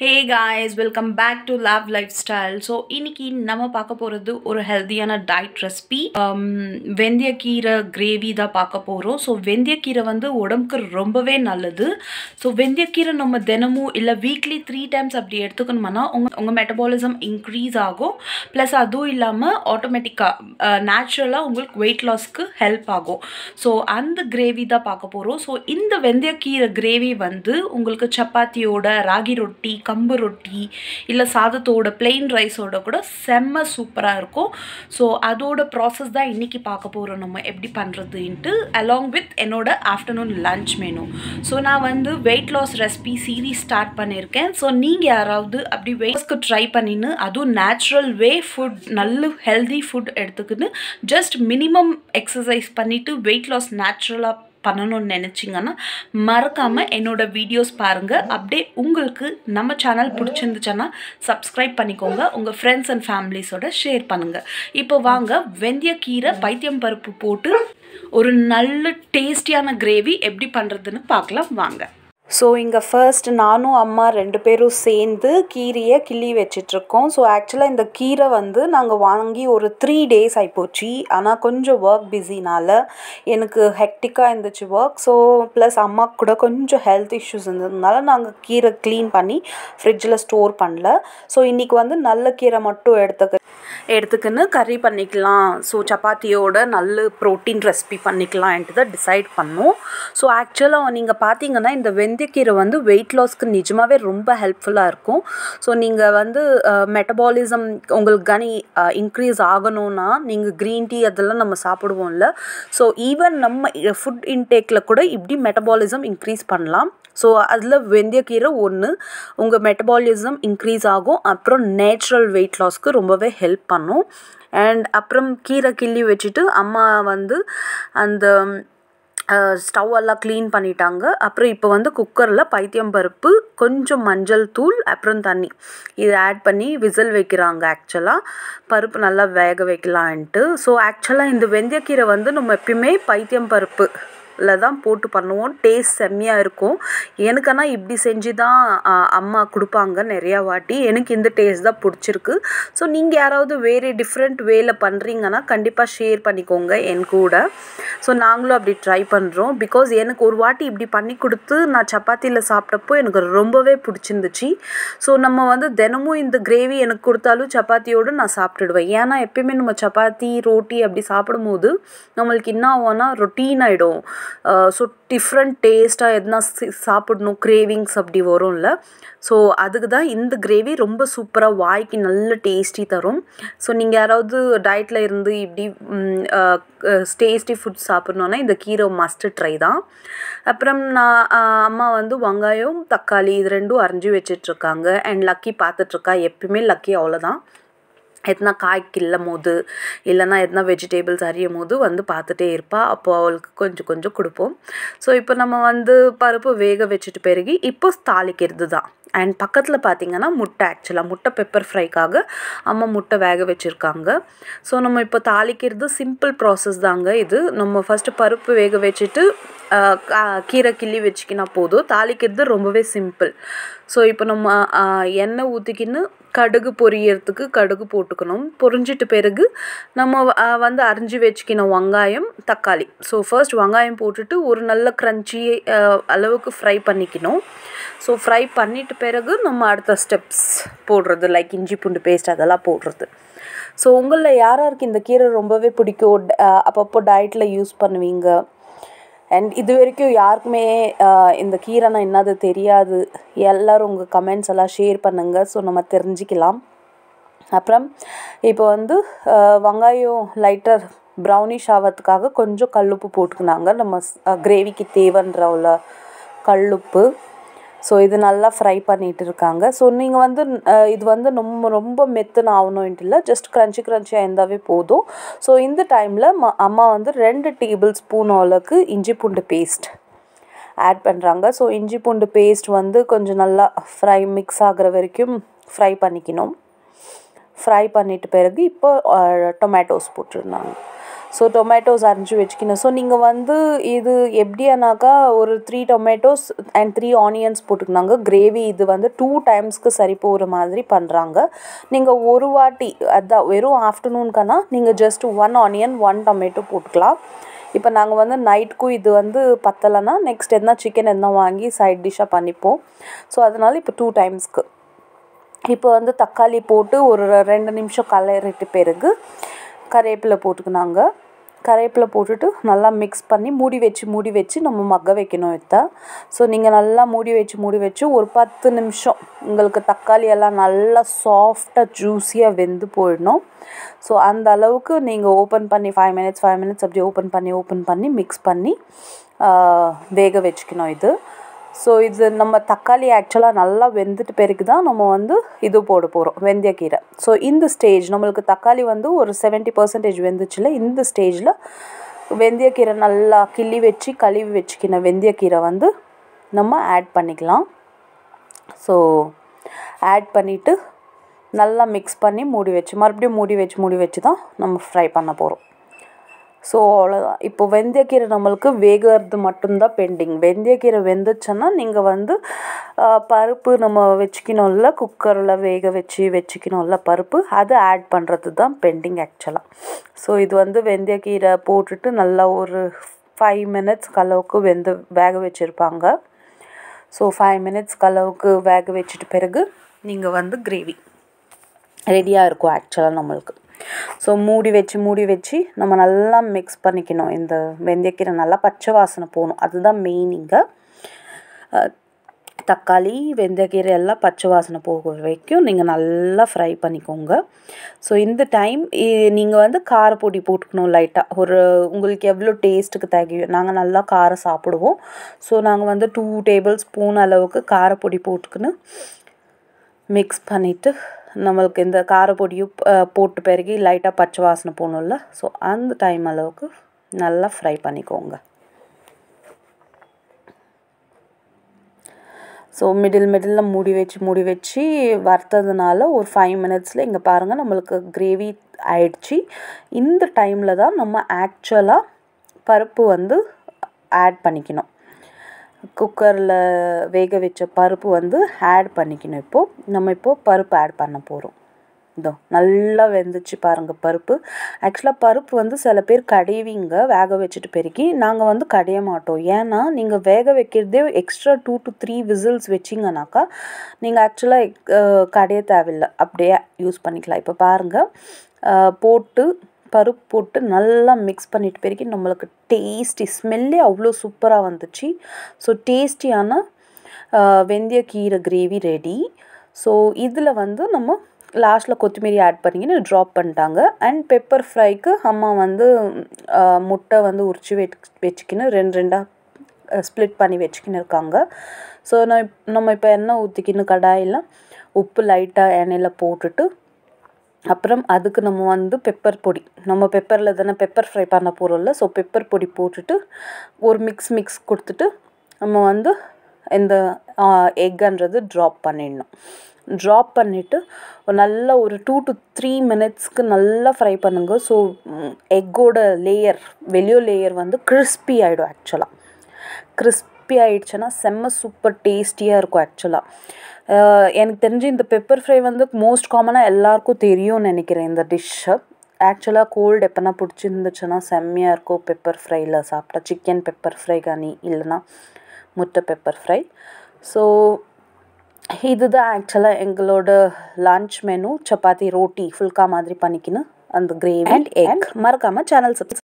Hey guys welcome back to love lifestyle so இன்னைக்கு நம்ம பார்க்க போகிறது ஒரு ஹெல்த்தியான டயட் ரெசிபி வெந்தயக்கீரை கிரேவி தான் பார்க்க போகிறோம் ஸோ வெந்தயக்கீரை வந்து உடம்புக்கு ரொம்பவே நல்லது. ஸோ வெந்தயக்கீரை நம்ம தினமும் இல்லை வீக்லி த்ரீ டைம்ஸ் அப்படி எடுத்துக்கணுமானா உங்கள் உங்கள் மெட்டபாலிசம் இன்க்ரீஸ் ஆகும். ப்ளஸ் அதுவும் இல்லாமல் ஆட்டோமேட்டிக்காக நேச்சுரலாக உங்களுக்கு வெயிட் லாஸ்க்கு ஹெல்ப் ஆகும். ஸோ அந்த கிரேவி தான் பார்க்க போகிறோம் ஸோ இந்த வெந்தயக்கீரை கிரேவி வந்து உங்களுக்கு சப்பாத்தியோட ராகி ரொட்டி கம்பு ரொட்டி இல்லை சாதத்தோட பிளெயின் ரைஸோட கூட செம்ம சூப்பராக இருக்கும். ஸோ அதோட ப்ராசஸ் தான் இன்றைக்கி பார்க்க போகிறோம் நம்ம. எப்படி பண்ணுறதுன்ட்டு அலாங் வித் என்னோட ஆஃப்டர்நூன் லன்ச் மெனு ஸோ நான் வந்து weight loss recipe series start பண்ணியிருக்கேன். ஸோ நீங்கள் யாராவது அப்படி வெயிட்ஸ்க்கு ட்ரை பண்ணின்னு அதுவும் நேச்சுரல் வே ஃபுட் நல்ல ஹெல்தி ஃபுட் எடுத்துக்கின்னு ஜஸ்ட் மினிமம் எக்ஸசைஸ் பண்ணிவிட்டு வெயிட் லாஸ் நேச்சுரலாக பண்ணணும்னு நினச்சிங்கன்னா மறக்காமல் என்னோடய வீடியோஸ் பாருங்கள் அப்படியே உங்களுக்கு நம்ம சேனல் பிடிச்சிருந்துச்சுன்னா சப்ஸ்கிரைப் பண்ணிக்கோங்க. உங்கள் ஃப்ரெண்ட்ஸ் அண்ட் ஃபேமிலிஸோட ஷேர் பண்ணுங்கள் இப்போ வாங்க வெந்தயக்கீரை பைத்தியம் பருப்பு போட்டு ஒரு நல்ல டேஸ்டியான கிரேவி எப்படி பண்ணுறதுன்னு பார்க்கலாம். வாங்க. ஸோ இங்கே ஃபர்ஸ்ட் நானும் அம்மா ரெண்டு பேரும் சேர்ந்து கீரையை கிள்ளி வச்சிட்ருக்கோம். ஸோ ஆக்சுவலாக இந்த கீரை வந்து நாங்கள் வாங்கி ஒரு த்ரீ டேஸ் ஆகிப்போச்சு ஆனால் கொஞ்சம் ஒர்க் பிஸினால் எனக்கு ஹெக்டிக்காக இருந்துச்சு ஒர்க் ஸோ ப்ளஸ் அம்மாவுக்கு கூட கொஞ்சம் ஹெல்த் இஷ்யூஸ் இருந்ததுனால நாங்கள் கீரை க்ளீன் பண்ணி ஃப்ரிட்ஜில் ஸ்டோர் பண்ணல. ஸோ இன்றைக்கி வந்து நல்ல கீரை மட்டும் எடுத்துக்க எடுத்துக்கின்னு கறி பண்ணிக்கலாம். ஸோ சப்பாத்தியோட நல்ல ப்ரோட்டீன் ரெசிபி பண்ணிக்கலான்ட்டு தான் டிசைட் பண்ணோம். ஸோ ஆக்சுவலாக நீங்கள் பார்த்தீங்கன்னா இந்த வெந்தயக்கீரை வந்து வெயிட் லாஸ்க்கு நிஜமாகவே ரொம்ப ஹெல்ப்ஃபுல்லாக இருக்கும். ஸோ நீங்கள் வந்து மெட்டபாலிசம் உங்களுக்கு கனி இன்க்ரீஸ் ஆகணும்னா நீங்கள் க்ரீன் டீ அதெல்லாம் நம்ம சாப்பிடுவோம்ல. ஸோ ஈவன் நம்ம ஃபுட் இன்டேக்கில் கூட இப்படி மெட்டபாலிசம் இன்க்ரீஸ் பண்ணலாம். ஸோ அதில் வெந்தயக்கீரை ஒன்று உங்கள் மெட்டபாலிசம் இன்க்ரீஸ் ஆகும். அப்புறம் நேச்சுரல் வெயிட் லாஸ்க்கு ரொம்பவே ஹெல்ப் பண்ணும். அண்ட் அப்புறம் கீரை கிள்ளி வச்சுட்டு அம்மா வந்து அந்த ஸ்டவ் எல்லாம் க்ளீன் பண்ணிட்டாங்க. அப்புறம் இப்போ வந்து குக்கரில் பைத்தியம் பருப்பு கொஞ்சம் மஞ்சள் தூள் அப்புறம் தண்ணி. இதை ஆட் பண்ணி விசில் வைக்கிறாங்க ஆக்சுவலாக பருப்பு நல்லா வேக வைக்கலான்ட்டு ஸோ ஆக்சுவலாக இந்த வெந்தயக்கீரை வந்து நம்ம எப்பயுமே பைத்தியம் பருப்பு தான் போட்டு பண்ணுவோம். டேஸ்ட் செம்மையாக இருக்கும். எனக்கு ஆனால் இப்படி செஞ்சு தான் அம்மா கொடுப்பாங்க நிறையா வாட்டி. எனக்கு இந்த டேஸ்ட் தான் பிடிச்சிருக்கு. ஸோ நீங்கள் யாராவது வேறு டிஃப்ரெண்ட் வேல பண்ணுறீங்கன்னா கண்டிப்பாக ஷேர் பண்ணிக்கோங்க என் கூட. ஸோ நாங்களும் அப்படி ட்ரை பண்ணுறோம் பிகாஸ் எனக்கு ஒரு வாட்டி இப்படி பண்ணி கொடுத்து நான் சப்பாத்தியில் சாப்பிட்டப்போ எனக்கு ரொம்பவே பிடிச்சிருந்துச்சு. ஸோ நம்ம வந்து தினமும் இந்த கிரேவி எனக்கு கொடுத்தாலும் சப்பாத்தியோடு நான் சாப்பிட்டுடுவேன். ஏன்னா எப்பயுமே நம்ம சப்பாத்தி ரோட்டி அப்படி சாப்பிடும்போது நம்மளுக்கு என்ன ஆகும்னா ரொட்டீன் ஆகிடும் ஸோ டிஃப்ரெண்ட் டேஸ்ட்டாக எதுனா சாப்பிடணும் கிரேவிங்ஸ் அப்படி வரும்ல. ஸோ அதுக்கு தான் இந்த கிரேவி ரொம்ப சூப்பராக வாய்க்கு நல்ல டேஸ்டி தரும். ஸோ நீங்கள் யாராவது டயட்டில் இருந்து இப்படி டேஸ்டி ஃபுட் சாப்பிட்ணுன்னா இந்த கீரை மஸ்ட்டு ட்ரை தான். அப்புறம் நான் அம்மா வந்து வெங்காயம் தக்காளி இது ரெண்டும் அரைஞ்சி வச்சிட்ருக்காங்க. அண்ட் லக்கி பார்த்துட்ருக்கா எப்பயுமே லக்கி அவ்வளோதான் எதனா காய் கிள்ளும் போது இல்லைன்னா எதனா வெஜிடேபிள்ஸ் அறியும் போது வந்து பார்த்துட்டே இருப்பாள் அப்போது அவளுக்கு கொஞ்சம் கொஞ்சம் கொடுப்போம். ஸோ இப்போ நம்ம வந்து பருப்பு வேக வச்சுட்டு பிறகு இப்போ தாளிக்கிறது தான் அண்ட் பக்கத்தில் பார்த்திங்கன்னா முட்டை ஆக்சுவலாக முட்டை பெப்பர் ஃப்ரைக்காக அம்மா முட்டை வேக வச்சுருக்காங்க. ஸோ நம்ம இப்போ தாளிக்கிறது சிம்பிள் ப்ராசஸ் தாங்க இது. நம்ம ஃபஸ்ட்டு பருப்பு வேக வச்சுட்டு கீரை கிள்ளி வச்சுக்கினா போதும். தாளிக்கிறது ரொம்பவே சிம்பிள் ஸோ இப்போ நம்ம எண்ணெய் ஊற்றிக்கின்னு கடுகு பொரியறதுக்கு கடுகு போட்டுக்கணும். பொரிஞ்சிட்டு பிறகு நம்ம வந்து அரிஞ்சு வச்சுக்கணும் வெங்காயம் தக்காளி. ஸோ ஃபர்ஸ்ட் வெங்காயம் போட்டுட்டு ஒரு நல்ல க்ரன்ச்சி அளவுக்கு ஃப்ரை பண்ணிக்கணும். ஸோ ஃப்ரை பண்ணிட்டு பிறகு நம்ம அடுத்த ஸ்டெப்ஸ் போடுறது லைக் இஞ்சி பூண்டு பேஸ்ட் அதெல்லாம் போடுறது. ஸோ உங்களில் யார் யாருக்கு இந்த கீரை ரொம்பவே பிடிக்கும்? அப்பப்போ டயட்டில் யூஸ் பண்ணுவீங்க? அண்ட் இது வரைக்கும் யாருக்குமே இந்த கீரைனா என்னது தெரியாது. எல்லோரும் உங்கள் கமெண்ட்ஸ் எல்லாம் ஷேர் பண்ணுங்கள் ஸோ நம்ம தெரிஞ்சுக்கலாம். அப்புறம் இப்போ வந்து வெங்காயம் லைட்டர் ப்ரௌனிஷ் ஆகிறதுக்காக கொஞ்சம் கல்லுப்பு போட்டுக்கினாங்க. நம்ம கிரேவிக்கு தேவைன்ற உள்ள கல்லுப்பு. ஸோ இது நல்லா ஃப்ரை பண்ணிகிட்டு இருக்காங்க ஸோ நீங்கள் வந்து இது வந்து ரொம்ப ரொம்ப மெத்துன்னு ஆகணும்ட்டு இல்லை ஜஸ்ட் க்ரன்ச்சி க்ரன்ச்சியாக இருந்தாவே போதும். ஸோ இந்த டைமில் ம அம்மா வந்து ரெண்டு டேபிள் ஸ்பூன் அளவுக்கு இஞ்சி பூண்டு பேஸ்ட் ஆட் பண்ணுறாங்க ஸோ இஞ்சி பூண்டு பேஸ்ட் வந்து கொஞ்சம் நல்லா ஃப்ரை மிக்ஸ் ஆகிற வரைக்கும் ஃப்ரை பண்ணிக்கணும். ஃப்ரை பண்ணிட்டு பிறகு இப்போ டொமேட்டோஸ் போட்டிருந்தாங்க. ஸோ டொமேட்டோஸ் அரைஞ்சி வச்சுக்கணும். ஸோ நீங்கள் வந்து இது எப்படியானாக்கா ஒரு three tomatoes and three onions போட்டுக்கினாங்க gravy இது வந்து டூ டைம்ஸ்க்கு சரி போகிற மாதிரி பண்ணுறாங்க நீங்கள் ஒரு வாட்டி அதான் வெறும் ஆஃப்டர்நூன்கானா நீங்கள் just one onion one tomato போட்டுக்கலாம். இப்போ நாங்கள் வந்து நைட்டுக்கும் இது வந்து பத்தலைன்னா நெக்ஸ்ட் எதனா சிக்கன் எதனா வாங்கி சைட் டிஷ்ஷாக பண்ணிப்போம். ஸோ அதனால் இப்போ டூ டைம்ஸ்க்கு இப்போ வந்து தக்காளி போட்டு ஒரு ரெண்டு நிமிஷம் கலரிட்டு பிறகு கருவேப்பிலை போட்டுக்கினாங்க கரைப்பில் போட்டுட்டு நல்லா மிக்ஸ் பண்ணி மூடி வச்சு மூடி வச்சு நம்ம மக்க வைக்கணும் இத்தா. ஸோ நீங்கள் நல்லா மூடி வச்சு மூடி வச்சு ஒரு பத்து நிமிஷம் உங்களுக்கு தக்காளி எல்லாம் நல்லா சாஃப்டாக ஜூஸியாக வெந்து போயிடணும். ஸோ அந்த அளவுக்கு நீங்கள் ஓப்பன் பண்ணி ஃபைவ் மினிட்ஸ் ஃபைவ் மினிட்ஸ் அப்படி ஓப்பன் பண்ணி ஓப்பன் பண்ணி மிக்ஸ் பண்ணி வேக வச்சுக்கணும் இது. ஸோ இது நம்ம தக்காளி ஆக்சுவலாக நல்லா வெந்துட்டு பிறகு தான் நம்ம வந்து இது போட போகிறோம் வெந்தயக்கீரை ஸோ இந்த ஸ்டேஜ் நம்மளுக்கு தக்காளி வந்து ஒரு செவன்ட்டி பர்சன்டேஜ் வெந்துச்சுல இந்த ஸ்டேஜில் வெந்தயக்கீரை நல்லா கிள்ளி வச்சு கழுவி வச்சுக்கின வெந்தயக்கீரை வந்து நம்ம ஆட் பண்ணிக்கலாம். ஸோ ஆட் பண்ணிவிட்டு நல்லா மிக்ஸ் பண்ணி மூடி வச்சு மறுபடியும் மூடி வச்சு மூடி வச்சு தான் நம்ம ஃப்ரை பண்ண போகிறோம் ஸோ அவ்வளோதான் இப்போ வெந்தயக்கீரை நம்மளுக்கு வேகிறது மட்டும்தான் பெண்டிங் வெந்தயக்கீரை வெந்துச்சுன்னா நீங்கள் வந்து பருப்பு நம்ம வச்சுக்கணும்ல குக்கரில் வேக வச்சு வச்சுக்கணும்ல பருப்பு அதை ஆட் பண்ணுறது தான் பெண்டிங் ஆக்சுவலாக ஸோ இது வந்து வெந்தயக்கீரை போட்டுட்டு நல்லா ஒரு ஃபைவ் மினிட்ஸ் அளவுக்கு வெந்து வேக வச்சுருப்பாங்க. ஸோ ஃபைவ் மினிட்ஸ் அளவுக்கு வேக வச்சுட்டு பிறகு நீங்கள் வந்து கிரேவி ரெடியாக இருக்கும் ஆக்சுவலாக நம்மளுக்கு. ஸோ மூடி வச்சு மூடி வச்சு நம்ம நல்லா மிக்ஸ் பண்ணிக்கணும். இந்த வெந்தயக்கீரை நல்லா பச்சை வாசனை போகணும். அதுதான் மெயின் இங்கே. தக்காளி வெந்தயக்கீரை எல்லாம் பச்சை வாசனை போக வரைக்கும் நீங்கள் நல்லா ஃப்ரை பண்ணிக்கோங்க. ஸோ இந்த டைம் நீங்கள் வந்து காரப்பொடி போட்டுக்கணும் லைட்டாக ஒரு உங்களுக்கு எவ்வளோ டேஸ்ட்டுக்கு தேவையோ நாங்கள் நல்லா காரம் சாப்பிடுவோம். ஸோ நாங்கள் வந்து டூ டேபிள் ஸ்பூன் அளவுக்கு காரப்பொடி போட்டுக்கின்னு மிக்ஸ் பண்ணிவிட்டு நம்மளுக்கு இந்த காரப்பொடியும் போட்டு பிறகு லைட்டாக பச்சை வாசனை போகணும்ல. ஸோ அந்த டைம் அளவுக்கு நல்லா ஃப்ரை பண்ணிக்கோங்க. ஸோ மிடில் மிடில் மூடி வச்சு மூடி வச்சு வறுத்ததுனால ஒரு ஃபைவ் மினிட்ஸில் இங்கே பாருங்கள் நம்மளுக்கு கிரேவி ஆயிடுச்சு. இந்த டைமில் தான் நம்ம ஆக்சுவலாக பருப்பு வந்து ஆட் பண்ணிக்கணும். குக்கரில் வேக வச்ச பருப்பு வந்து ஆட் பண்ணிக்கணும் இப்போது நம்ம இப்போது பருப்பு ஆட் பண்ண போகிறோம் இதோ நல்லா வெந்துச்சு பாருங்கள் பருப்பு. ஆக்சுவலாக பருப்பு வந்து சில பேர் கடைவிங்க வேக வச்சுட்டு பெருக்கி நாங்கள் வந்து கடைய மாட்டோம். ஏன்னா நீங்கள் வேக வைக்கிறதே extra two to three whistles வச்சிங்கனாக்கா நீங்கள் ஆக்சுவலாக கடைய தேவையில்லை. அப்படியே யூஸ் பண்ணிக்கலாம். இப்போ பாருங்கள் போட்டு பருப்பு போட்டு நல்லா மிக்ஸ் பண்ணிட்டு பிறகு நம்மளுக்கு டேஸ்டி ஸ்மெல்லே அவ்வளோ சூப்பராக வந்துச்சு. ஸோ டேஸ்டியான வெந்தயக்கீரை கிரேவி ரெடி ஸோ இதில் வந்து நம்ம லாஸ்ட்டில் கொத்தமல்லி ஆட் பண்ணிங்கன்னு ட்ராப் பண்ணிட்டாங்க. அண்ட் பெப்பர் ஃப்ரைக்கு அம்மா வந்து முட்டை வந்து உரிச்சு வச்சு வச்சுக்கின்னு ரெண்டு ரெண்டாக ஸ்ப்ளிட் பண்ணி வச்சுக்கின்னு இருக்காங்க. ஸோ நான் நம்ம இப்போ எண்ணெய் ஊற்றிக்கின்னு கடாயில் உப்பு லைட்டாக எண்ணெயில் போட்டுட்டு அப்புறம் அதுக்கு நம்ம வந்து பெப்பர் பொடி. நம்ம பெப்பரில் தானே பெப்பர் ஃப்ரை பண்ண போகிறோம்ல ஸோ பெப்பர் பொடி போட்டுட்டு ஒரு மிக்ஸ் மிக்ஸ் கொடுத்துட்டு நம்ம வந்து இந்த எக்குன்றது ட்ராப் பண்ணிடணும். ட்ராப் பண்ணிவிட்டு நல்லா ஒரு டூ டு த்ரீ மினிட்ஸ்க்கு நல்லா ஃப்ரை பண்ணுங்க. ஸோ எக்கோட லேயர் வெளியோ லேயர் வந்து கிறிஸ்பி ஆகிடும் ஆக்சுவலாக கிறிஸ்பி ஆகிடுச்சுன்னா செம்ம சூப்பர் டேஸ்டியாக இருக்கும் ஆக்சுவலாக எனக்கு தெரிஞ்சு இந்த பெப்பர் ஃப்ரை வந்து மோஸ்ட் காமனாக எல்லாருக்கும் தெரியும்னு நினைக்கிறேன் இந்த டிஷ்ஷை ஆக்சுவலாக கோல்டு எப்போனா பிடிச்சிருந்துச்சுன்னா செம்மையாக இருக்கும் பெப்பர் ஃப்ரையில் சாப்பிட்டா. சிக்கன் பெப்பர் ஃப்ரை கானி இல்லைன்னா முட்டை பெப்பர் ஃப்ரை ஸோ இதுதான் ஆக்சுவலாக எங்களோட லன்ச் மெனு சப்பாத்தி ரோட்டி ஃபுல்கா மாதிரி பண்ணிக்கின்னு அந்த கிரேவி அண்ட் எக் மறக்காமல் சேனல் சப்ஸ்